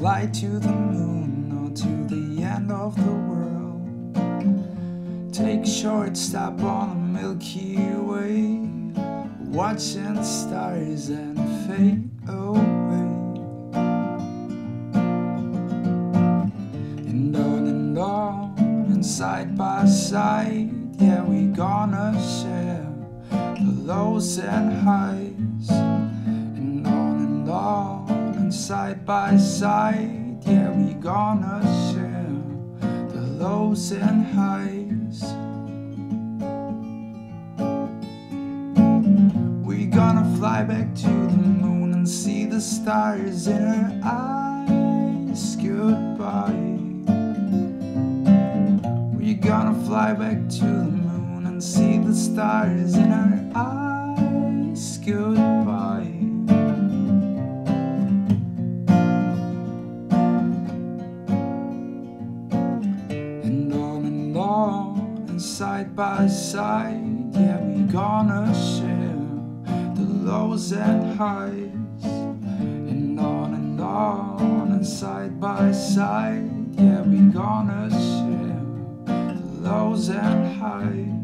fly to the moon or to the end of the world. Take a short stop on the Milky Way, watching the stars and fade away. And on and on, and side by side, yeah, we gonna share the lows and highs. Side by side, yeah, we gonna share the lows and highs. We gonna fly back to the moon and see the stars in her eyes. Goodbye. We gonna fly back to the moon and see the stars in her eyes. Goodbye. And side by side, yeah, we gonna share the lows and highs. And on and on and side by side, yeah, we gonna share the lows and highs.